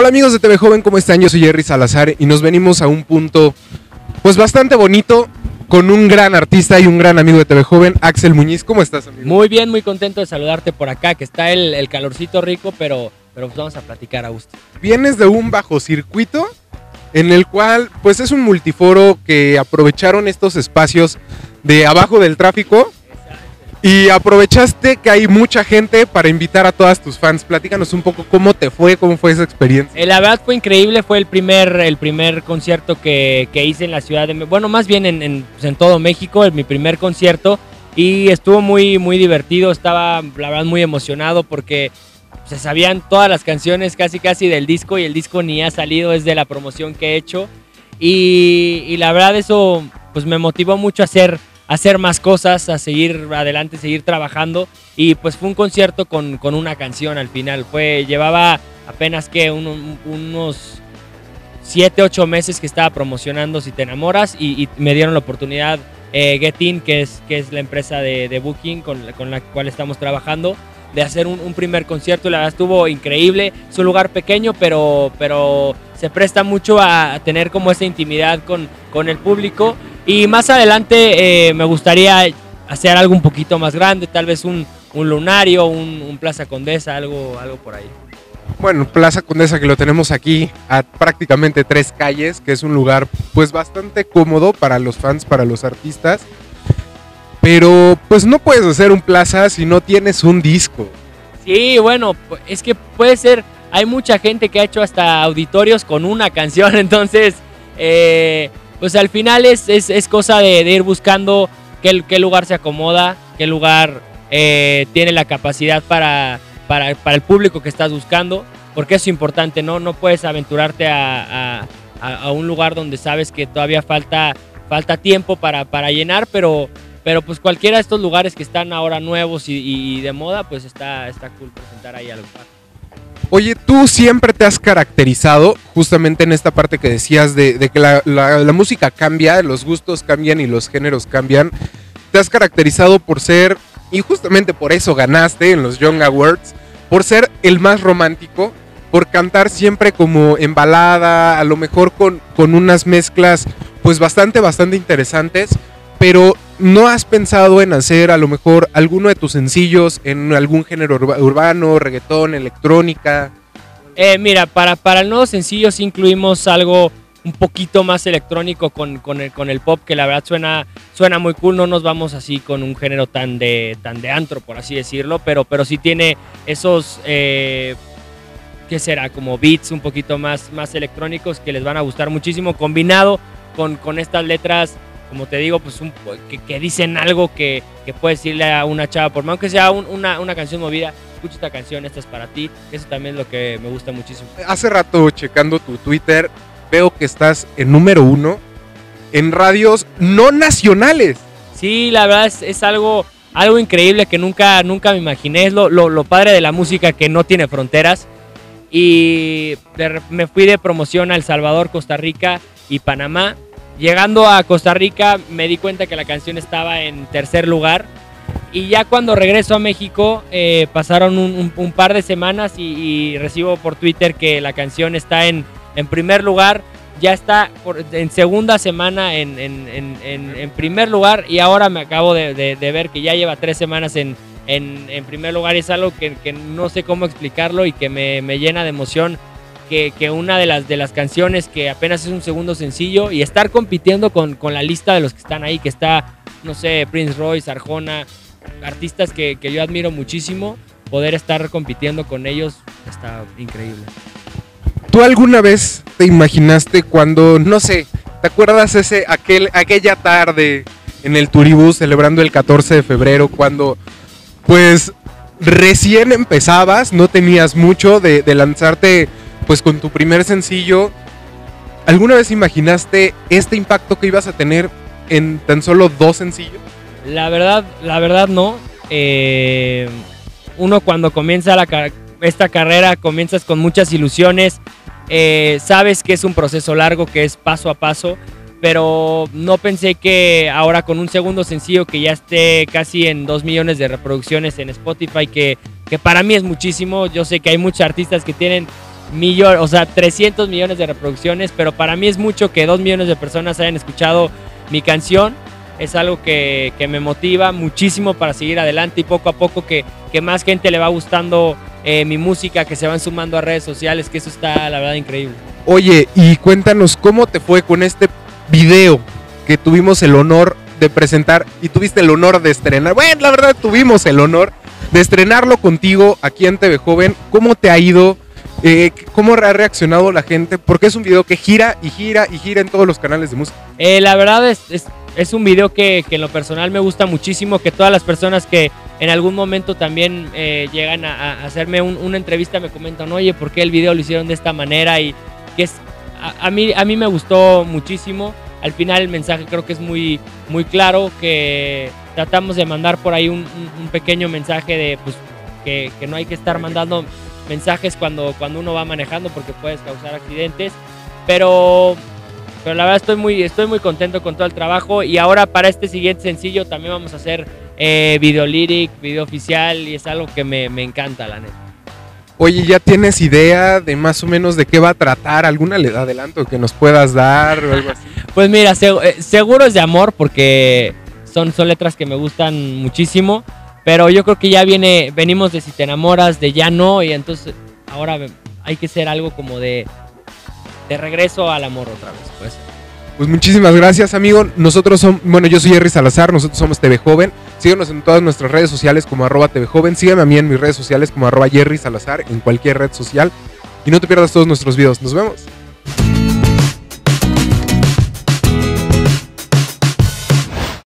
Hola amigos de TV Joven, ¿cómo están? Yo soy Jerry Salazar y nos venimos a un punto pues bastante bonito con un gran artista y un gran amigo de TV Joven, Axel Muñiz. ¿Cómo estás, amigo? Muy bien, muy contento de saludarte por acá, que está el, el calorcito rico, pero, pero pues vamos a platicar a gusto. Vienes de un bajo circuito en el cual pues es un multiforo que aprovecharon estos espacios de abajo del tráfico y aprovechaste que hay mucha gente para invitar a todas tus fans. Platícanos un poco cómo te fue, cómo fue esa experiencia. Eh, la verdad fue increíble, fue el primer, el primer concierto que, que hice en la ciudad de... Bueno, más bien en, en, pues, todo México, en mi primer concierto. Y estuvo muy, muy divertido, estaba la verdad muy emocionado porque se sabían todas las canciones casi casi del disco y el disco ni ha salido, es de la promoción que he hecho. Y, y la verdad eso pues me motivó mucho a hacer hacer más cosas, a seguir adelante, seguir trabajando. Y pues fue un concierto con, con una canción al final. Fue, llevaba apenas que un, unos 7, 8 meses que estaba promocionando Si Te Enamoras y, me dieron la oportunidad eh, Get In, que es, que es la empresa de, Booking con, con, la cual estamos trabajando, de hacer un, un, primer concierto. La verdad estuvo increíble. Es un lugar pequeño, pero, pero se presta mucho a, a tener como esa intimidad con, con el público. Y más adelante eh, me gustaría hacer algo un poquito más grande, tal vez un, un lunario, un, un, Plaza Condesa, algo, algo por ahí. Bueno, Plaza Condesa que lo tenemos aquí a prácticamente tres calles, que es un lugar pues bastante cómodo para los fans, para los artistas. Pero pues no puedes hacer un plaza si no tienes un disco. Sí, bueno, es que puede ser, hay mucha gente que ha hecho hasta auditorios con una canción, entonces... Eh, pues al final es, es, es cosa de, ir buscando qué, lugar se acomoda, qué lugar eh, tiene la capacidad para, para, el público que estás buscando, porque eso es importante, ¿no? No puedes aventurarte a, a, un lugar donde sabes que todavía falta, falta tiempo para, para llenar, pero, pero pues cualquiera de estos lugares que están ahora nuevos y, y de moda, pues está, está cool presentar ahí algo. Oye, tú siempre te has caracterizado justamente en esta parte que decías de, que la, música cambia, los gustos cambian y los géneros cambian. Te has caracterizado por ser, y justamente por eso ganaste en los Young Awards, por ser el más romántico, por cantar siempre como en balada, a lo mejor con, con unas mezclas pues bastante, bastante interesantes, pero ¿no has pensado en hacer a lo mejor alguno de tus sencillos en algún género urbano, reggaetón, electrónica? Eh, mira, para, para el nuevo sencillo sí incluimos algo un poquito más electrónico con, con, el, con el pop, que la verdad suena, suena muy cool, no nos vamos así con un género tan de, tan de antro, por así decirlo, pero, pero sí tiene esos, eh, ¿qué será? Como beats un poquito más, más electrónicos que les van a gustar muchísimo, combinado con, con estas letras como te digo, pues un, que, que, dicen algo que, que puede decirle a una chava, por más que sea un, una, una, canción movida, escucha esta canción, esta es para ti. Eso también es lo que me gusta muchísimo. Hace rato, checando tu Twitter, veo que estás en número uno en radios no nacionales. Sí, la verdad es, es algo, algo increíble que nunca, nunca me imaginé. Es lo, lo, lo padre de la música que no tiene fronteras. Y de, me fui de promoción a El Salvador, Costa Rica y Panamá Llegando a Costa Rica me di cuenta que la canción estaba en tercer lugar. Y ya cuando regreso a México eh, pasaron un, par de semanas y, recibo por Twitter que la canción está en, en primer lugar, ya está por, en segunda semana en, en, en, primer lugar y ahora me acabo de, de, ver que ya lleva tres semanas en, primer lugar. Es algo que, que, no sé cómo explicarlo y que me, me llena de emoción que, una de las, de las canciones que apenas es un segundo sencillo y estar compitiendo con, con, la lista de los que están ahí, que está, no sé, Prince Royce, Arjona, artistas que, que yo admiro muchísimo, poder estar compitiendo con ellos está increíble. ¿Tú alguna vez te imaginaste cuando, no sé, ¿te acuerdas ese, aquel, aquella tarde en el Turibus celebrando el 14 de febrero cuando, pues, recién empezabas, no tenías mucho de lanzarte pues con tu primer sencillo, ¿alguna vez imaginaste este impacto que ibas a tener en tan solo dos sencillos? La verdad, la verdad no. Eh, uno cuando comienza esta carrera comienzas con muchas ilusiones, eh, sabes que es un proceso largo, que es paso a paso, pero no pensé que ahora con un segundo sencillo que ya esté casi en dos millones de reproducciones en Spotify, que, que para mí es muchísimo, yo sé que hay muchos artistas que tienen millones, o sea, 300 millones de reproducciones, pero para mí es mucho que 2 millones de personas hayan escuchado mi canción. Es algo que, que me motiva muchísimo para seguir adelante y poco a poco que, que más gente le va gustando eh, mi música, que se van sumando a redes sociales, que eso está la verdad increíble. Oye, y cuéntanos cómo te fue con este video que tuvimos el honor de presentar y tuviste el honor de estrenar. Bueno, la verdad tuvimos el honor de estrenarlo contigo aquí en TV Joven. ¿Cómo te ha ido? Eh, ¿Cómo ha reaccionado la gente? Porque es un video que gira y gira y gira en todos los canales de música. Eh, la verdad es, es, es un video que, que, en lo personal me gusta muchísimo, que todas las personas que en algún momento también eh, llegan a, a hacerme un, una entrevista me comentan, oye, ¿por qué el video lo hicieron de esta manera? Y que es, a, a, mí, a mí me gustó muchísimo. Al final el mensaje creo que es muy, muy claro, que tratamos de mandar por ahí un, un, un pequeño mensaje de pues, que, que no hay que estar mandando mensajes cuando, cuando uno va manejando porque puedes causar accidentes. Pero, pero la verdad estoy muy, estoy muy contento con todo el trabajo y ahora para este siguiente sencillo también vamos a hacer eh, video lyric, video oficial y es algo que me, me encanta, la neta. Oye, ¿ya tienes idea de más o menos de qué va a tratar? ¿Alguna le da adelanto que nos puedas dar o algo así? Pues mira, se, seguro es de amor porque son, son letras que me gustan muchísimo. Pero yo creo que ya viene, venimos de si te enamoras, de ya no, y entonces ahora hay que ser algo como de, de regreso al amor otra vez, pues. Pues muchísimas gracias, amigo. Nosotros somos, bueno, yo soy Jerry Salazar, nosotros somos TV Joven. Síguenos en todas nuestras redes sociales como arroba TV Joven. Sígueme a mí en mis redes sociales como arroba Jerry Salazar en cualquier red social. Y no te pierdas todos nuestros videos. Nos vemos.